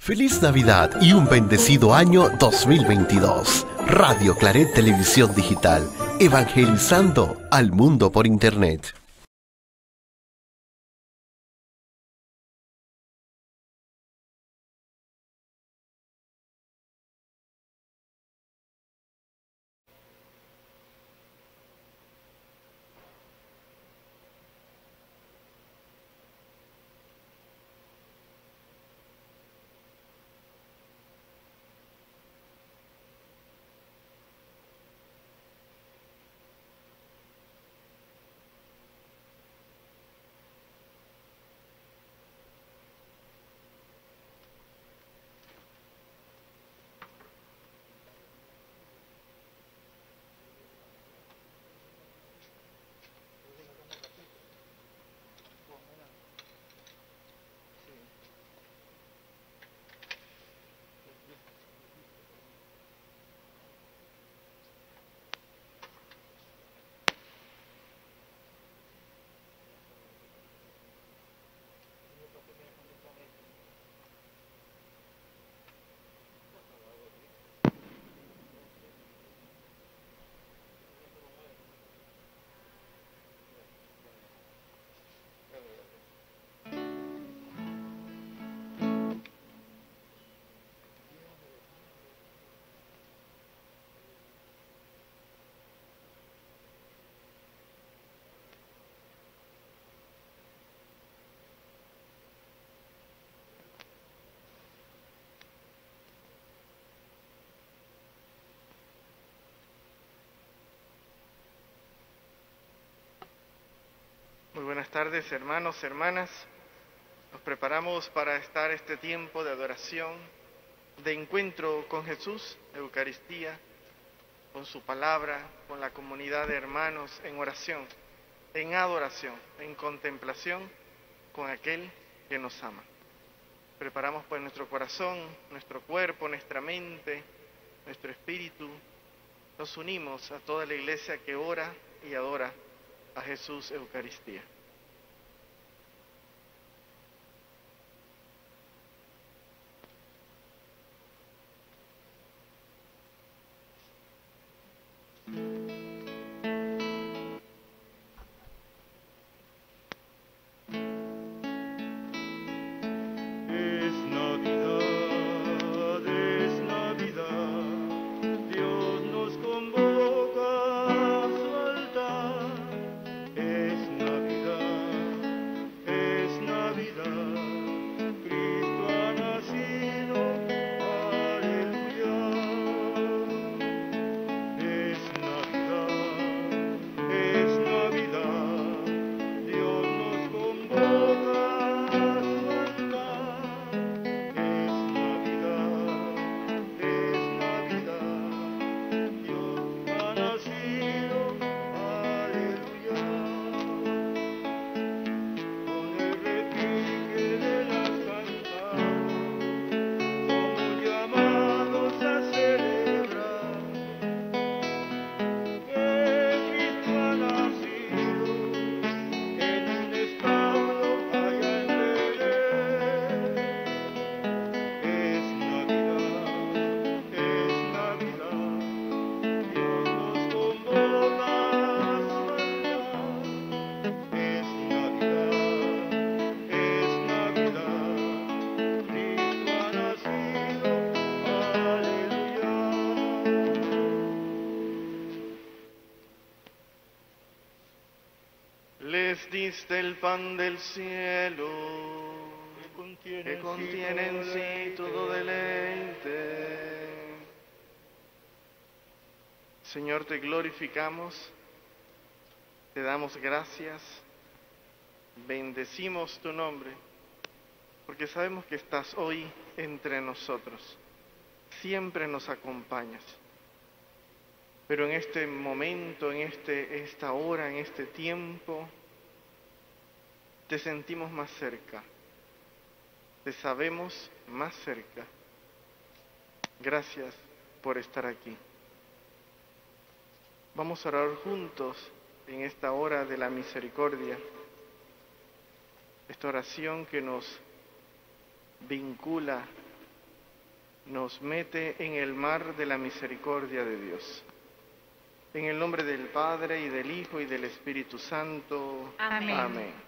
Feliz Navidad y un bendecido año 2022. Radio Claret Televisión Digital, evangelizando al mundo por Internet. Tardes, hermanos, hermanas. Nos preparamos para estar este tiempo de adoración, de encuentro con Jesús, Eucaristía, con su palabra, con la comunidad de hermanos en oración, en adoración, en contemplación con aquel que nos ama. Preparamos pues nuestro corazón, nuestro cuerpo, nuestra mente, nuestro espíritu. Nos unimos a toda la iglesia que ora y adora a Jesús Eucaristía. Del pan del cielo, que contiene, en sí todo deleite. Señor, te glorificamos, te damos gracias, bendecimos tu nombre, porque sabemos que estás hoy entre nosotros, siempre nos acompañas. Pero en este momento, en este, esta hora, en este tiempo, te sentimos más cerca, te sabemos más cerca. Gracias por estar aquí. Vamos a orar juntos en esta hora de la misericordia, esta oración que nos vincula nos mete en el mar de la misericordia de Dios. En el nombre del Padre y del Hijo y del Espíritu Santo. Amén.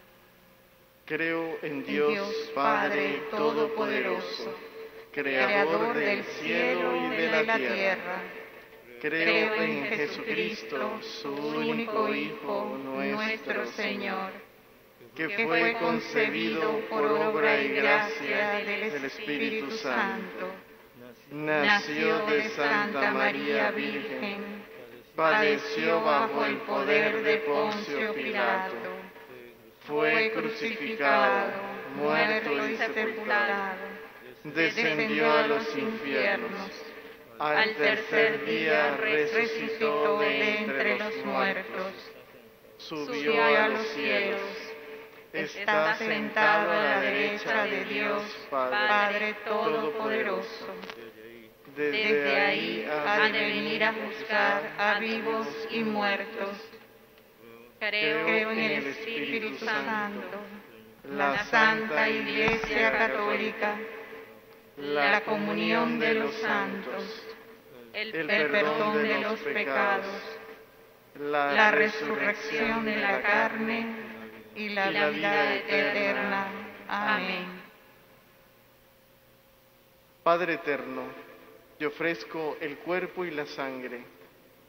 Creo en Dios, Padre Todopoderoso, Creador del cielo y de la tierra. Creo en Jesucristo, su único Hijo, nuestro Señor que fue concebido por obra y gracia del Espíritu Santo. Nació de Santa María Virgen, padeció bajo el poder de Poncio Pilato, fue crucificado, muerto y sepultado, descendió a los infiernos, al tercer día resucitó de entre los muertos, subió a los cielos. está sentado a la derecha de Dios, Padre Todopoderoso. Desde ahí ha de venir a juzgar a vivos y muertos. Creo en el Espíritu Santo, la Santa Iglesia Católica, la comunión de los santos, el perdón de los pecados, la resurrección de la carne y la, vida eterna. Amén. Padre eterno, te ofrezco el cuerpo y la sangre,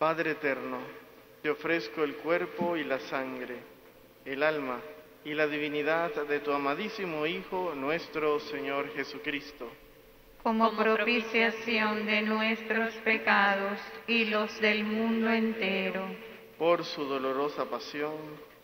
Padre eterno, te ofrezco el cuerpo y la sangre, el alma y la divinidad de tu amadísimo Hijo, nuestro Señor Jesucristo como propiciación de nuestros pecados y los del mundo entero. Por su dolorosa pasión,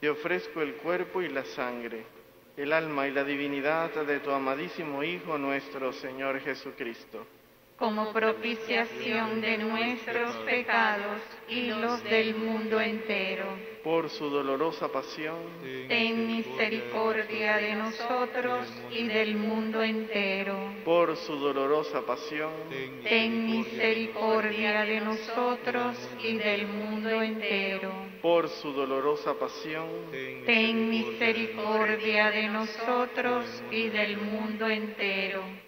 te ofrezco el cuerpo y la sangre, el alma y la divinidad de tu amadísimo Hijo nuestro Señor Jesucristo. Como propiciación de nuestros pecados y los del mundo entero. Por su dolorosa pasión, ten misericordia de nosotros y del mundo entero. Por su dolorosa pasión, ten misericordia de nosotros y del mundo entero. Por su dolorosa pasión, ten misericordia de nosotros y del mundo entero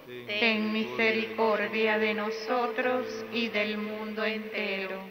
ten misericordia de nosotros y del mundo entero.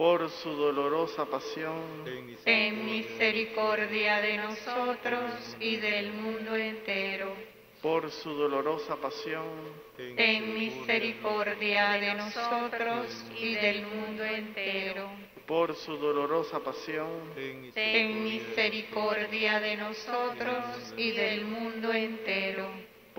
Por su dolorosa pasión, ten misericordia de nosotros y del mundo entero. Por su dolorosa pasión, ten misericordia de nosotros y del mundo entero. por su dolorosa pasión, ten misericordia de nosotros y del mundo entero.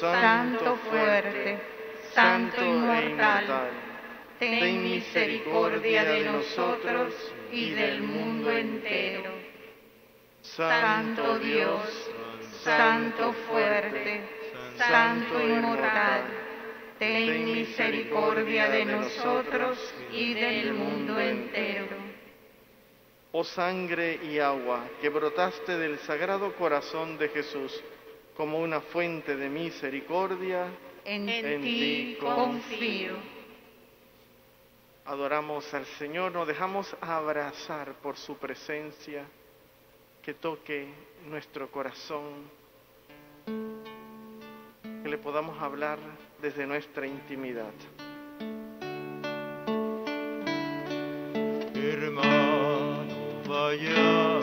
Santo fuerte, Santo inmortal, ten misericordia de nosotros y del mundo entero. Santo Dios, Santo fuerte, Santo inmortal, ten misericordia de nosotros y del mundo entero. Oh sangre y agua que brotaste del sagrado corazón de Jesús como una fuente de misericordia, En, En ti ti confío. adoramos al Señor, nos dejamos abrazar por su presencia, que toque nuestro corazón, que le podamos hablar desde nuestra intimidad. Hermano, vayamos,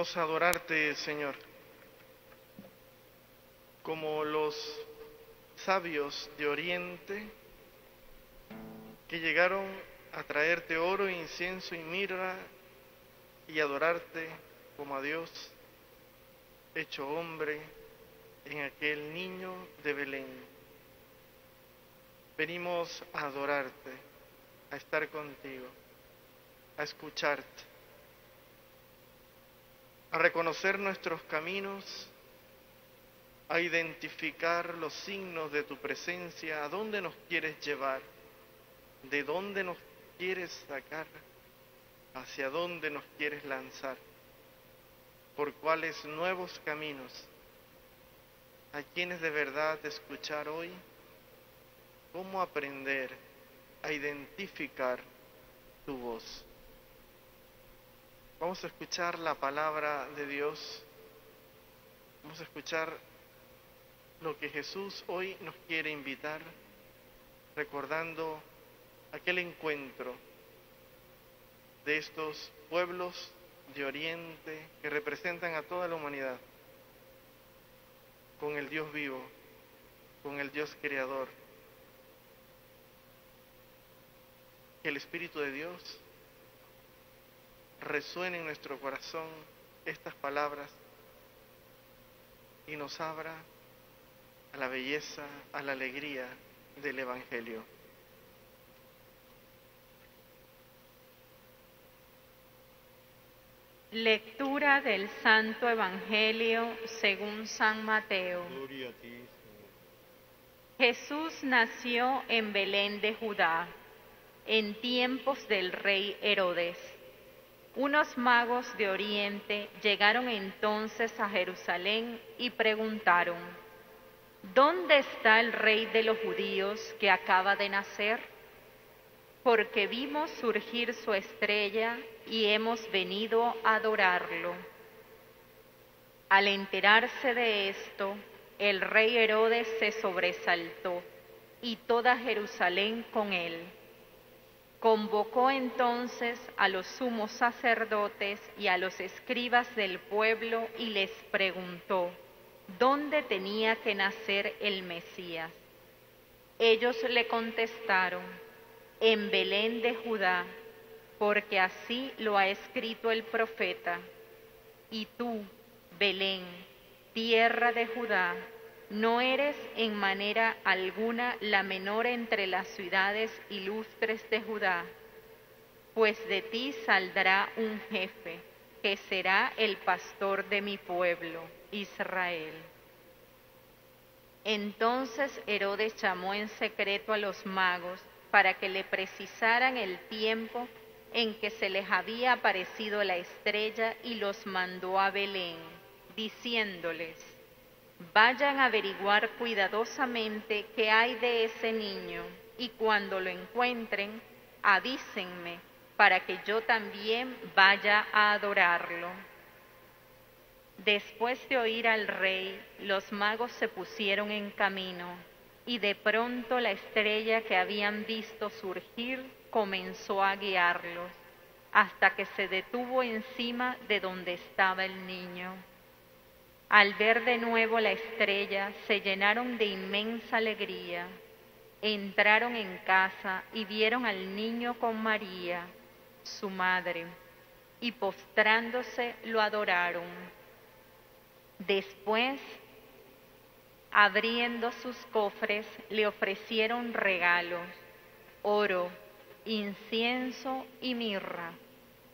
Adorarte, Señor, como los sabios de Oriente que llegaron a traerte oro, incienso y mirra y adorarte como a Dios, hecho hombre en aquel niño de Belén. Venimos a adorarte, a estar contigo, a escucharte, a reconocer nuestros caminos, a identificar los signos de tu presencia, a dónde nos quieres llevar, de dónde nos quieres sacar, hacia dónde nos quieres lanzar, por cuáles nuevos caminos. ¿A quienes de verdad escuchar hoy? cómo aprender a identificar tu voz. Vamos a escuchar la palabra de Dios. Vamos a escuchar lo que Jesús hoy nos quiere invitar, recordando aquel encuentro de estos pueblos de Oriente que representan a toda la humanidad con el Dios vivo, con el Dios creador, que el Espíritu de Dios resuene en nuestro corazón estas palabras y nos abra a la belleza, a la alegría del Evangelio. Lectura del Santo Evangelio según San Mateo. Gloria a ti, Señor. Jesús nació en Belén de Judá en tiempos del rey Herodes. Unos magos de Oriente llegaron entonces a Jerusalén y preguntaron, ¿Dónde está el rey de los judíos que acaba de nacer? Porque vimos surgir su estrella y hemos venido a adorarlo. Al enterarse de esto, el rey Herodes se sobresaltó y toda Jerusalén con él Convocó entonces a los sumos sacerdotes y a los escribas del pueblo y les preguntó, ¿dónde tenía que nacer el Mesías? Ellos le contestaron, en Belén de Judá, porque así lo ha escrito el profeta. Y tú, Belén, tierra de Judá, no eres en manera alguna la menor entre las ciudades ilustres de Judá, pues de ti saldrá un jefe, que será el pastor de mi pueblo, Israel. Entonces Herodes llamó en secreto a los magos para que le precisaran el tiempo en que se les había aparecido la estrella y los mandó a Belén, diciéndoles, Vayan a averiguar cuidadosamente qué hay de ese niño y cuando lo encuentren, avísenme para que yo también vaya a adorarlo. Después de oír al rey, los magos se pusieron en camino y de pronto la estrella que habían visto surgir comenzó a guiarlos hasta que se detuvo encima de donde estaba el niño. Al ver de nuevo la estrella, se llenaron de inmensa alegría. Entraron en casa y vieron al niño con María, su madre, y postrándose lo adoraron. Después, abriendo sus cofres, le ofrecieron regalos, oro, incienso y mirra,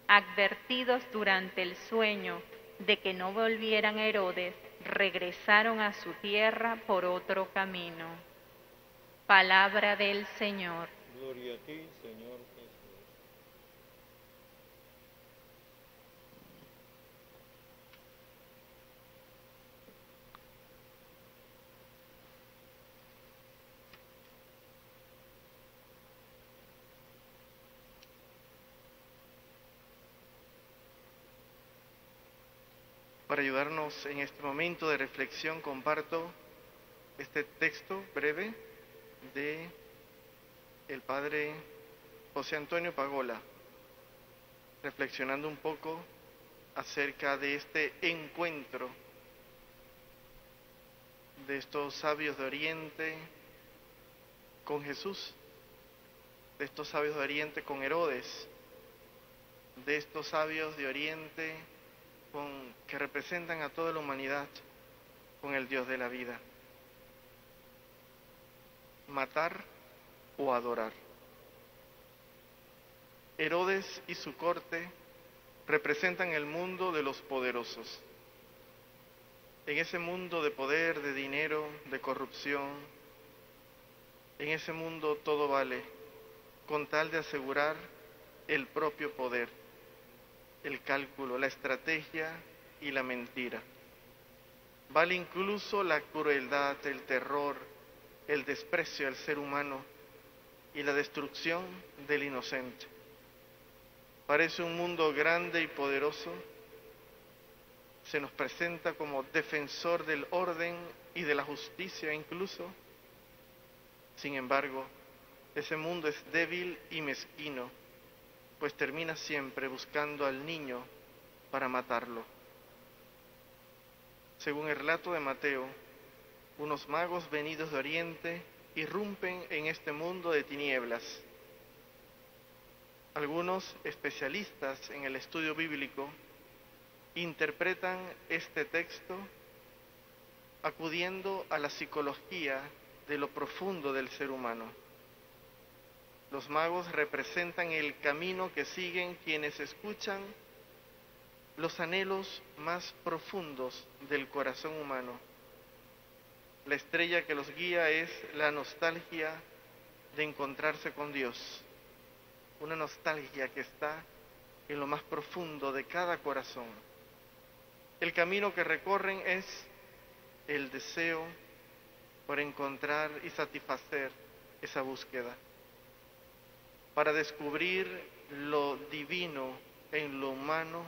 advertidos durante el sueño de que no volvieran Herodes, regresaron a su tierra por otro camino. Palabra del Señor. Gloria a ti, Señor Jesús. Para ayudarnos en este momento de reflexión comparto este texto breve de el padre José Antonio Pagola, reflexionando un poco acerca de este encuentro de estos sabios de Oriente con Jesús, de estos sabios de Oriente con Herodes, de estos sabios de Oriente que representan a toda la humanidad con el Dios de la vida. Matar o adorar. Herodes y su corte representan el mundo de los poderosos. En ese mundo de poder, de dinero, de corrupción, en ese mundo todo vale, con tal de asegurar el propio poder, el cálculo, la estrategia y la mentira. Vale incluso la crueldad, el terror, el desprecio al ser humano y la destrucción del inocente. Parece un mundo grande y poderoso. Se nos presenta como defensor del orden y de la justicia incluso. Sin embargo, ese mundo es débil y mezquino, pues termina siempre buscando al niño para matarlo. Según el relato de Mateo, unos magos venidos de Oriente irrumpen en este mundo de tinieblas algunos especialistas en el estudio bíblico interpretan este texto acudiendo a la psicología de lo profundo del ser humano. Los magos representan el camino que siguen quienes escuchan los anhelos más profundos del corazón humano. La estrella que los guía es la nostalgia de encontrarse con Dios una nostalgia que está en lo más profundo de cada corazón. El camino que recorren es el deseo por encontrar y satisfacer esa búsqueda, para descubrir lo divino en lo humano,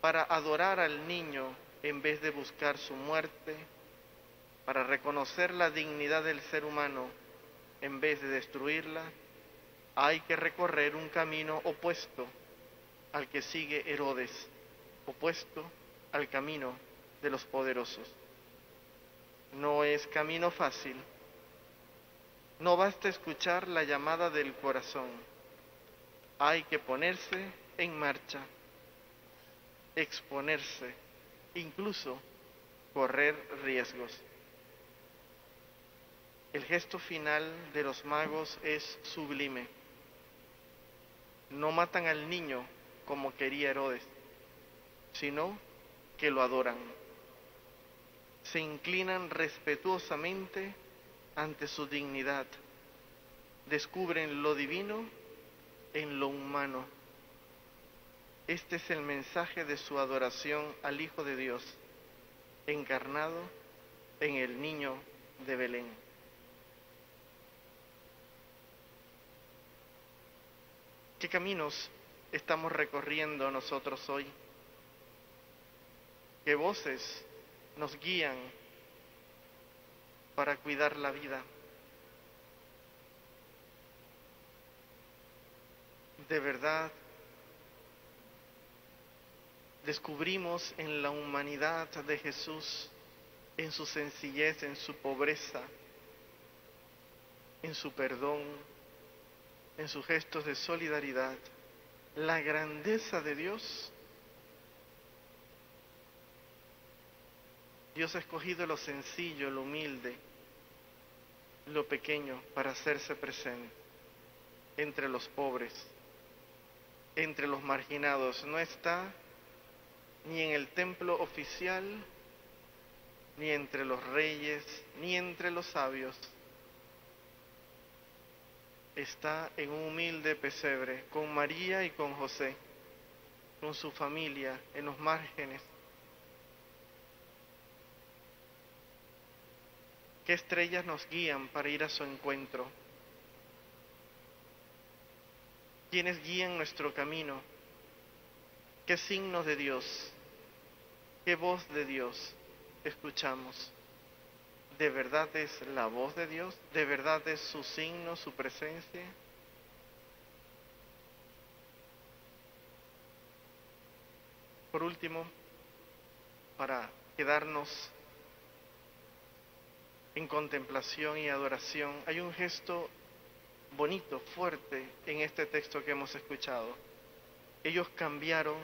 para adorar al niño en vez de buscar su muerte, para reconocer la dignidad del ser humano en vez de destruirla hay que recorrer un camino opuesto al que sigue Herodes, opuesto al camino de los poderosos. No es camino fácil. No basta escuchar la llamada del corazón. Hay que ponerse en marcha, exponerse, incluso correr riesgos. El gesto final de los magos es sublime no matan al niño como quería Herodes, sino que lo adoran. Se inclinan respetuosamente ante su dignidad. Descubren lo divino en lo humano. Este es el mensaje de su adoración al Hijo de Dios, encarnado en el niño de Belén. ¿Qué caminos estamos recorriendo nosotros hoy? ¿Qué voces nos guían para cuidar la vida? De verdad, descubrimos en la humanidad de Jesús, en su sencillez, en su pobreza, en su perdón, en sus gestos de solidaridad, la grandeza de Dios. Dios ha escogido lo sencillo, lo humilde, lo pequeño para hacerse presente entre los pobres, entre los marginados. No está ni en el templo oficial, ni entre los reyes, ni entre los sabios está en un humilde pesebre con María y con José, con su familia en los márgenes. ¿Qué estrellas nos guían para ir a su encuentro? ¿Quiénes guían nuestro camino? ¿Qué signos de Dios? ¿Qué voz de Dios escuchamos? ¿De verdad es la voz de Dios? ¿De verdad es su signo, su presencia? Por último, para quedarnos en contemplación y adoración, hay un gesto bonito, fuerte en este texto que hemos escuchado. Ellos cambiaron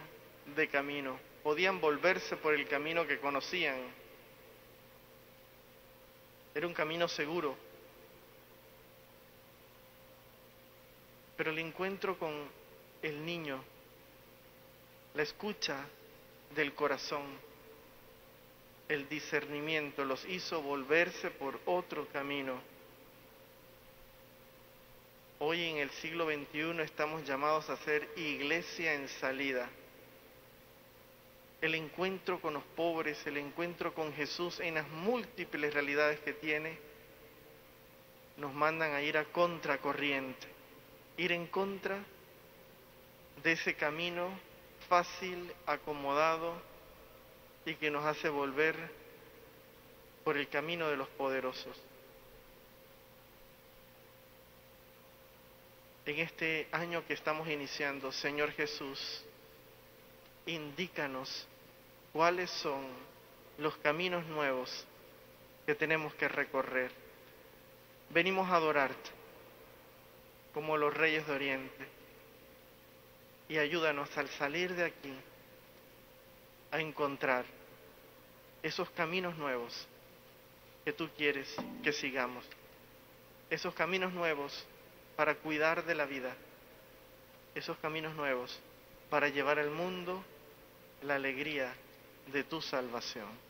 de camino, podían volverse por el camino que conocían. Era un camino seguro. Pero el encuentro con el niño, la escucha del corazón, el discernimiento los hizo volverse por otro camino. Hoy en el siglo XXI estamos llamados a ser iglesia en salida. El encuentro con los pobres, el encuentro con Jesús en las múltiples realidades que tiene, nos mandan a ir a contracorriente, ir en contra de ese camino fácil, acomodado y que nos hace volver por el camino de los poderosos. En este año que estamos iniciando, Señor Jesús, indícanos cuáles son los caminos nuevos que tenemos que recorrer. Venimos a adorarte como los reyes de Oriente y ayúdanos al salir de aquí a encontrar esos caminos nuevos que tú quieres que sigamos, esos caminos nuevos para cuidar de la vida, esos caminos nuevos para llevar al mundo la alegría de tu salvación.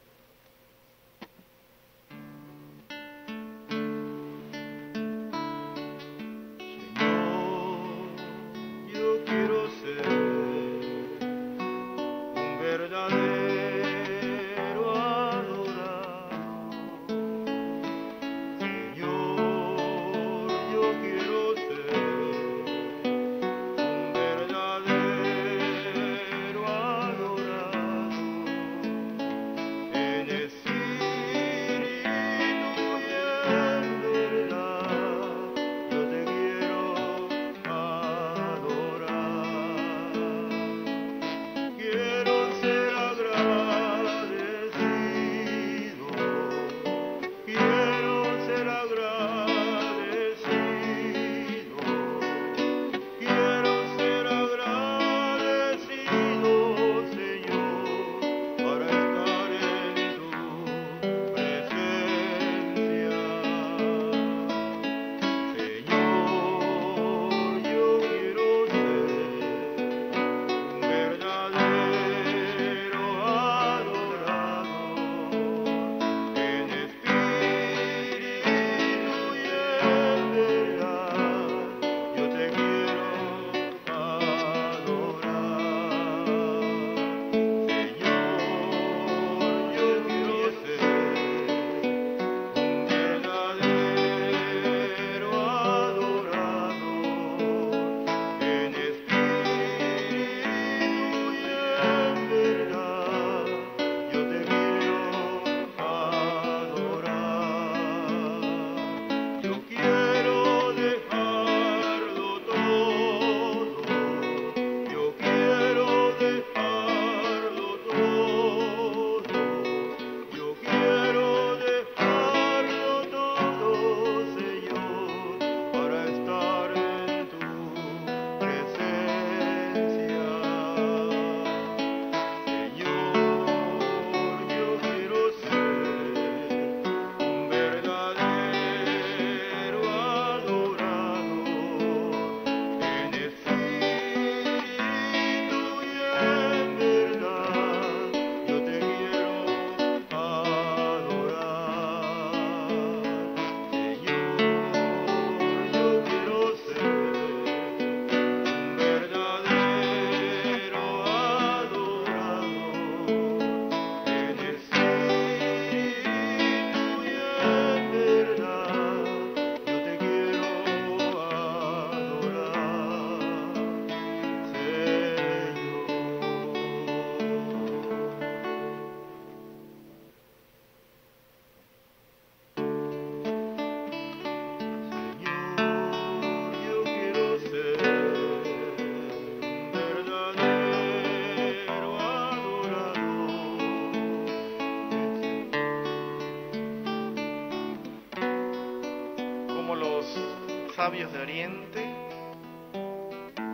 Sabios de Oriente,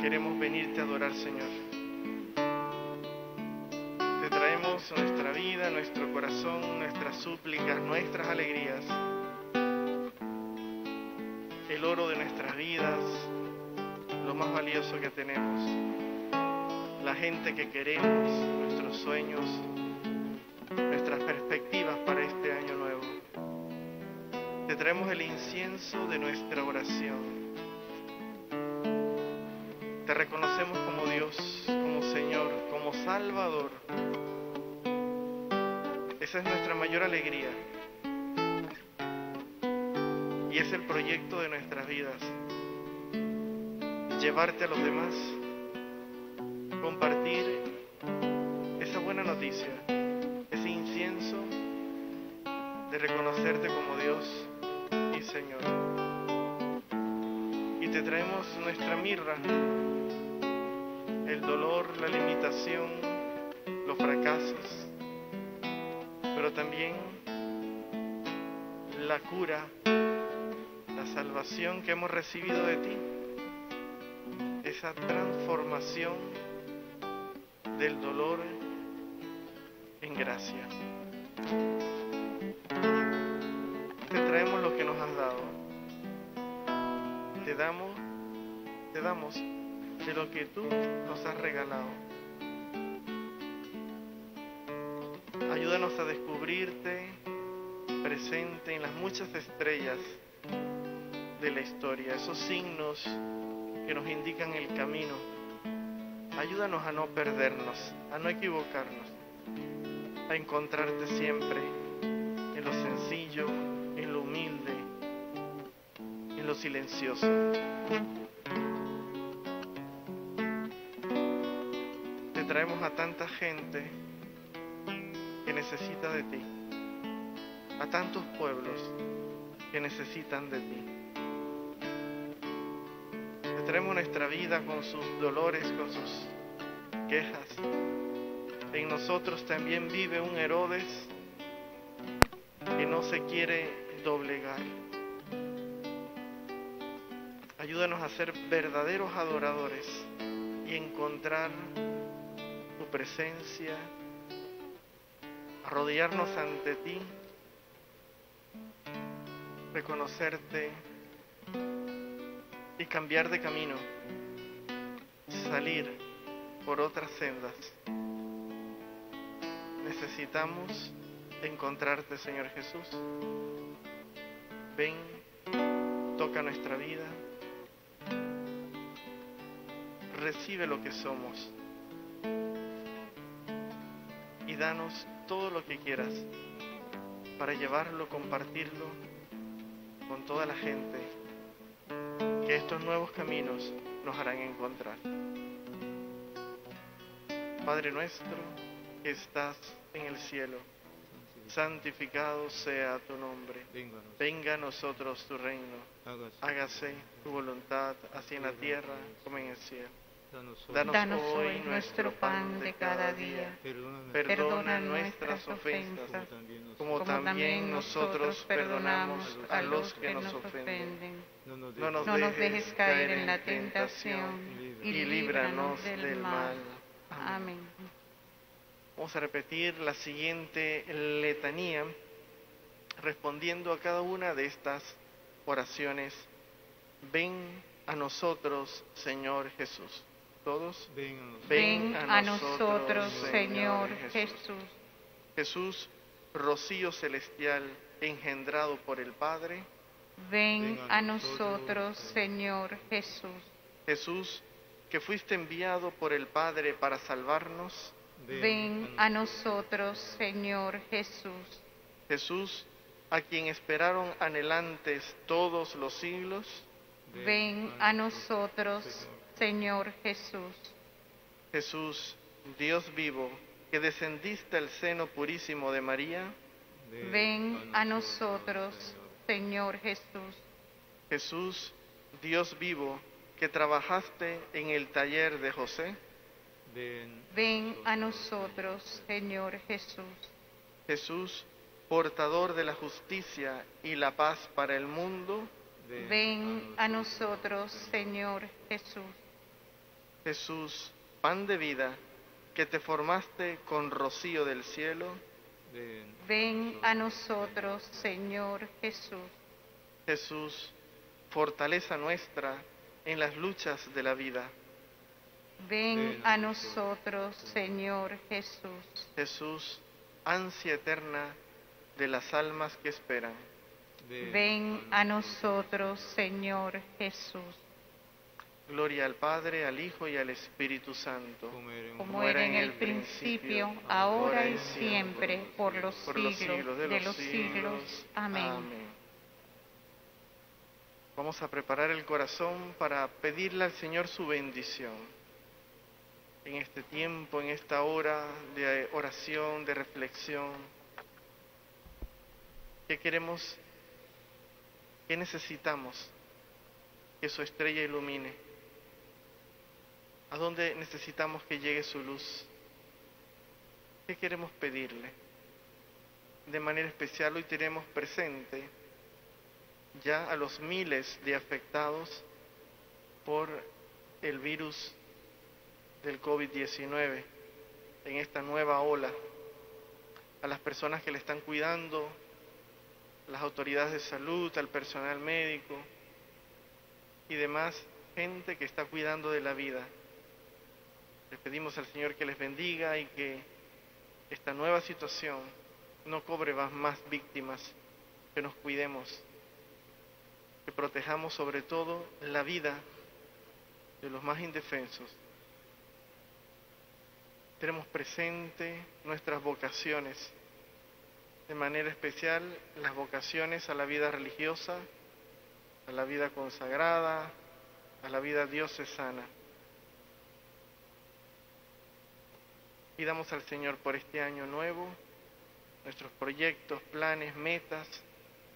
queremos venirte a adorar, Señor. Te traemos nuestra vida, nuestro corazón, nuestras súplicas, nuestras alegrías, el oro de nuestras vidas, lo más valioso que tenemos, la gente que queremos, nuestros sueños, de nuestra oración. Te reconocemos como Dios, como Señor, como Salvador. Esa es nuestra mayor alegría. Y es el proyecto de nuestras vidas. Llevarte a los demás. Los fracasos, pero también la cura, la salvación que hemos recibido de ti, esa transformación del dolor en gracia. Te traemos lo que nos has dado. Te damos, te damos de lo que tú nos has regalado. A descubrirte presente en las muchas estrellas de la historia, esos signos que nos indican el camino. Ayúdanos a no perdernos, a no equivocarnos, a encontrarte siempre en lo sencillo, en lo humilde, en lo silencioso. Te traemos a tanta gente necesita de ti, a tantos pueblos que necesitan de ti. Te traemos nuestra vida con sus dolores, con sus quejas. En nosotros también vive un Herodes que no se quiere doblegar. Ayúdanos a ser verdaderos adoradores y encontrar tu presencia, arrodillarnos ante ti, reconocerte y cambiar de camino, salir por otras sendas. Necesitamos encontrarte, Señor Jesús. Ven, toca nuestra vida, recibe lo que somos danos todo lo que quieras para llevarlo, compartirlo con toda la gente que estos nuevos caminos nos harán encontrar. Padre nuestro que estás en el cielo, santificado sea tu nombre. Venga a nosotros tu reino. Hágase tu voluntad, así en la tierra como en el cielo. Danos, Danos hoy nuestro pan de cada día. Perdona nuestras ofensas, como también nosotros perdonamos a los que nos ofenden. No nos dejes caer en la tentación y líbranos del mal. Amén. Vamos a repetir la siguiente letanía respondiendo a cada una de estas oraciones. Ven a nosotros, Señor Jesús. Todos. Ven a nosotros, Señor Jesús. Jesús, rocío celestial engendrado por el Padre. Ven a nosotros, Señor Jesús. Jesús, que fuiste enviado por el Padre para salvarnos. Ven a nosotros, Señor Jesús. Jesús, a quien esperaron anhelantes todos los siglos. Ven a nosotros, Señor Jesús. Jesús, Dios vivo, que descendiste al seno purísimo de María. Ven a nosotros, Señor Jesús. Jesús, Dios vivo, que trabajaste en el taller de José. Ven a nosotros, Señor Jesús. Jesús, portador de la justicia y la paz para el mundo. Ven a nosotros, Señor Jesús. Jesús, pan de vida, que te formaste con rocío del cielo. Ven, Ven a nosotros, Señor Jesús. Jesús, fortaleza nuestra en las luchas de la vida. Ven a nosotros, Señor Jesús. Jesús, ansia eterna de las almas que esperan. Ven a nosotros, Señor Jesús. Gloria al Padre, al Hijo y al Espíritu Santo. como era en el principio, ahora y siempre, por los por los siglos de los siglos. Amén. Vamos a preparar el corazón para pedirle al Señor su bendición. En este tiempo, en esta hora de oración, de reflexión, ¿qué queremos? ¿Qué necesitamos? Que su estrella ilumine. ¿A dónde necesitamos que llegue su luz? ¿Qué queremos pedirle? De manera especial hoy tenemos presente ya a los miles de afectados por el virus del COVID-19 en esta nueva ola, a las personas que le están cuidando, las autoridades de salud, al personal médico y demás gente que está cuidando de la vida. Le pedimos al Señor que les bendiga y que esta nueva situación no cobre más, más víctimas, que nos cuidemos, que protejamos sobre todo la vida de los más indefensos. Tenemos presente nuestras vocaciones, de manera especial las vocaciones a la vida religiosa, a la vida consagrada, a la vida diocesana. Pidamos al Señor por este año nuevo, nuestros proyectos, planes, metas,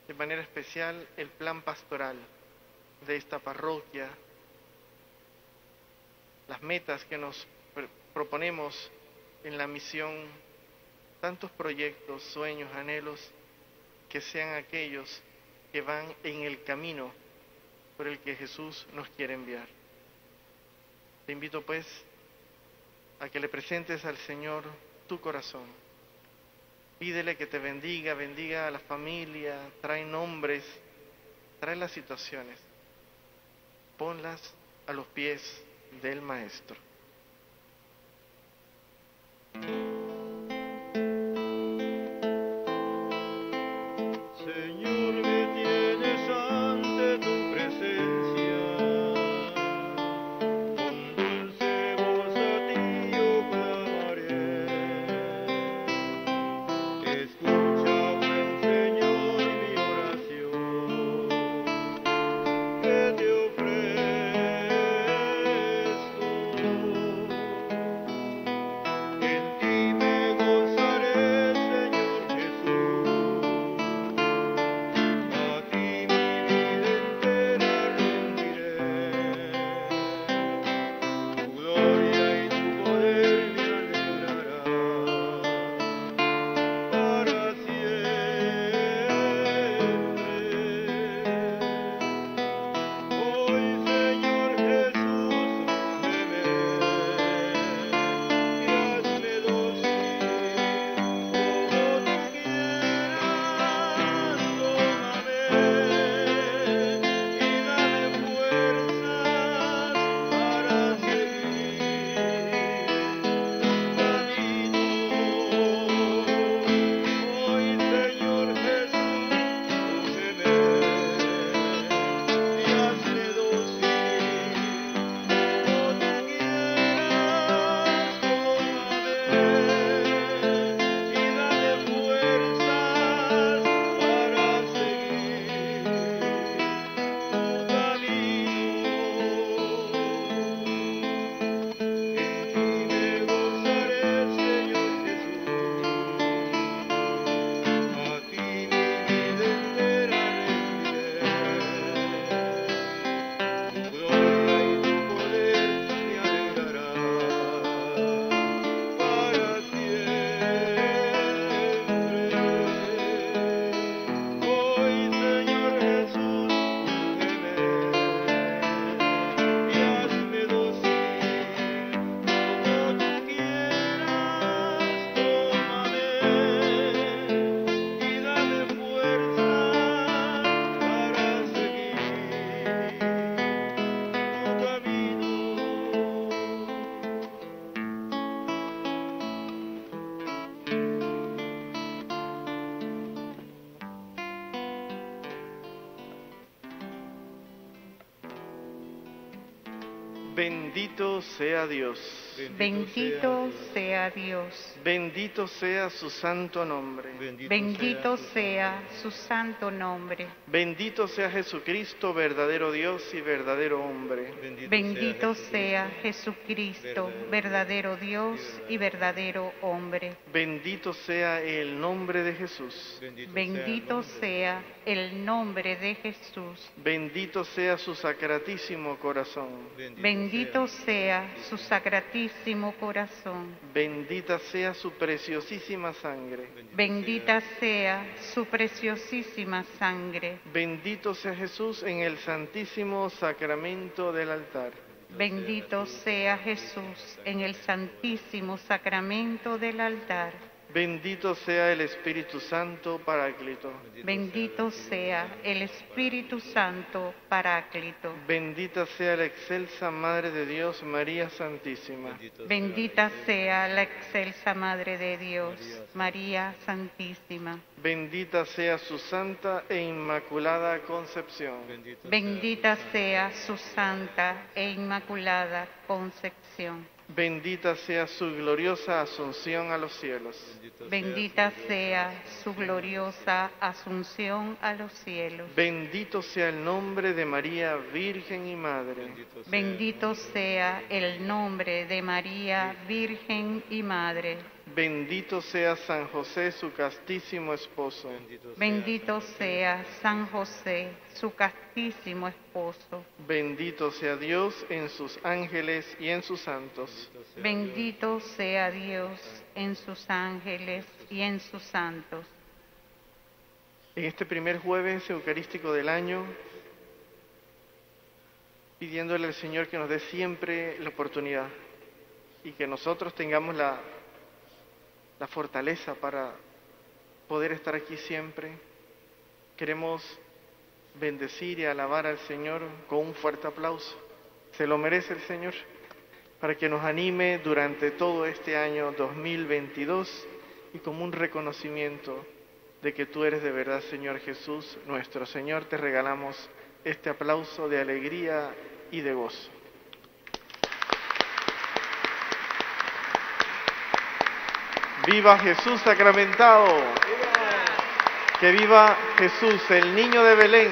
de manera especial el plan pastoral de esta parroquia, las metas que nos pr- proponemos en la misión, tantos proyectos, sueños, anhelos, que sean aquellos que van en el camino por el que Jesús nos quiere enviar. Te invito pues a que le presentes al Señor tu corazón. Pídele que te bendiga, bendiga a la familia, trae nombres, trae las situaciones. Ponlas a los pies del Maestro. Bendito sea Dios. Bendito sea Dios. Bendito sea su santo nombre. Bendito sea su santo nombre. Bendito sea Jesucristo, verdadero Dios y verdadero hombre. Bendito sea Jesucristo, verdadero Dios y verdadero hombre. Bendito sea el nombre de Jesús. Bendito sea el nombre de Jesús. Bendito sea su sacratísimo corazón. Bendito sea su sacratísimo corazón. Bendita sea su preciosísima sangre. Bendita sea su preciosísima sangre. Bendito sea Jesús en el santísimo sacramento del altar. Bendito sea Jesús en el santísimo sacramento del altar. Bendito sea el Espíritu Santo Paráclito. Bendito sea el Espíritu Santo Paráclito. Bendita sea la excelsa Madre de Dios, María Santísima. Bendita sea la excelsa Madre de Dios, María Santísima. Bendita sea su santa e inmaculada concepción. Bendita sea su santa e inmaculada concepción. Bendita sea su gloriosa asunción a los cielos. Bendita sea su gloriosa asunción a los cielos. Bendito sea el nombre de María, Virgen y Madre. Bendito sea el nombre de María, Virgen y Madre. Bendito sea San José, su castísimo esposo. Bendito sea San José, su castísimo esposo. Bendito sea Dios en sus ángeles y en sus santos. Bendito sea Dios en sus ángeles y en sus santos. En este primer jueves eucarístico del año, pidiéndole al Señor que nos dé siempre la oportunidad y que nosotros tengamos la, la fortaleza para poder estar aquí siempre. Queremos bendecir y alabar al Señor con un fuerte aplauso. Se lo merece el Señor para que nos anime durante todo este año 2022 y como un reconocimiento de que tú eres de verdad, Señor Jesús, nuestro Señor, te regalamos este aplauso de alegría y de gozo. Viva Jesús sacramentado. Que viva Jesús, el niño de Belén.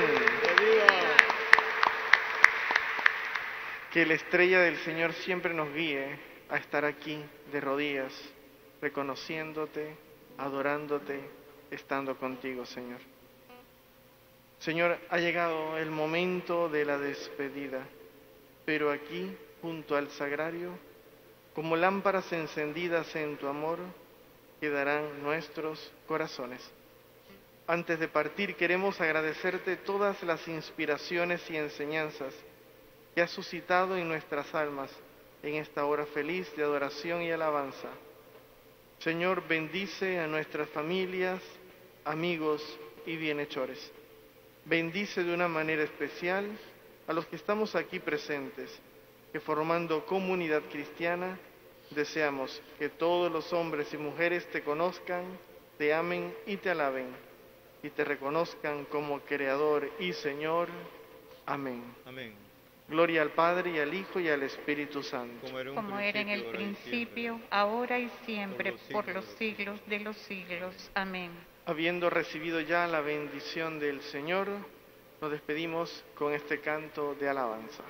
Que la estrella del Señor siempre nos guíe a estar aquí de rodillas, reconociéndote, adorándote, estando contigo, Señor. Señor, ha llegado el momento de la despedida, pero aquí, junto al sagrario, como lámparas encendidas en tu amor, quedarán nuestros corazones. Antes de partir queremos agradecerte todas las inspiraciones y enseñanzas que has suscitado en nuestras almas en esta hora feliz de adoración y alabanza. Señor, bendice a nuestras familias, amigos y bienhechores. Bendice de una manera especial a los que estamos aquí presentes, que formando comunidad cristiana, deseamos que todos los hombres y mujeres te conozcan, te amen y te alaben, y te reconozcan como Creador y Señor. Amén. Amén. Gloria al Padre y al Hijo y al Espíritu Santo. Como era en el ahora y principio, ahora y siempre, por por los los siglos de los siglos. Amén. Habiendo recibido ya la bendición del Señor, nos despedimos con este canto de alabanza.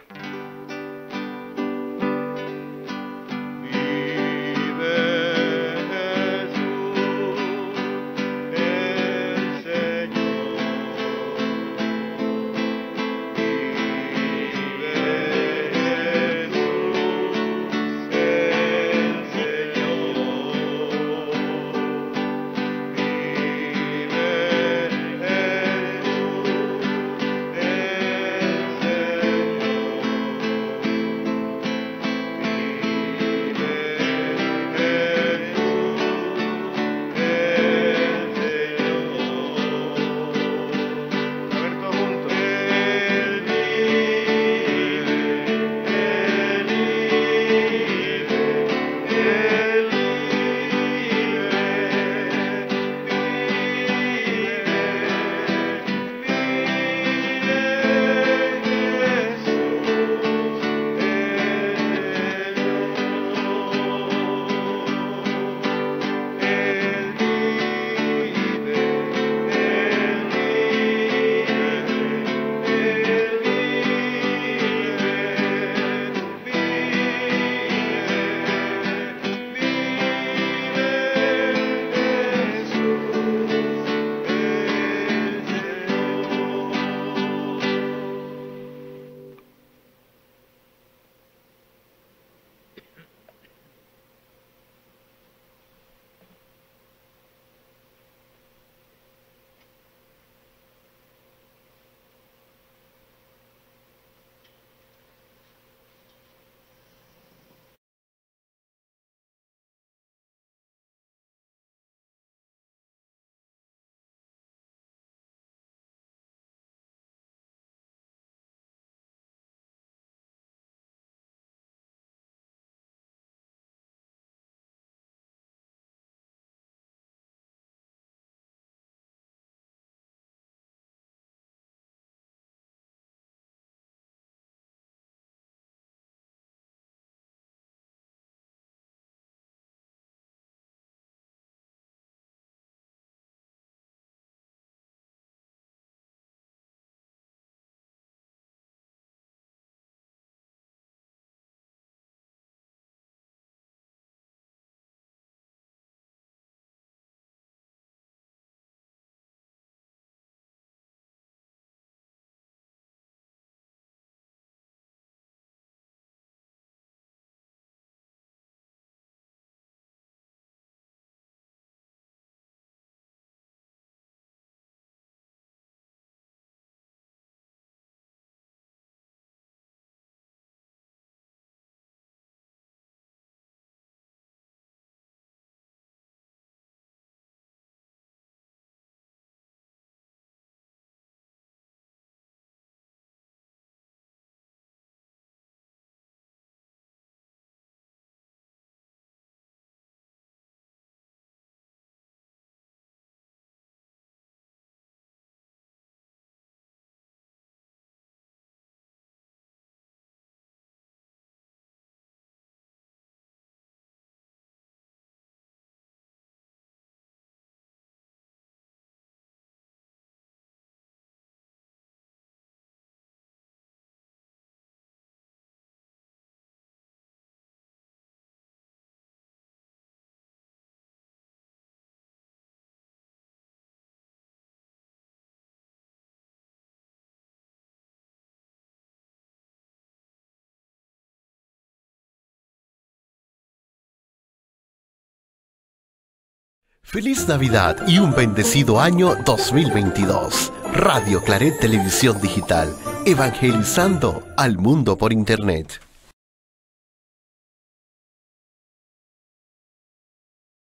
Feliz Navidad y un bendecido año 2022. Radio Claret Televisión Digital, evangelizando al mundo por Internet.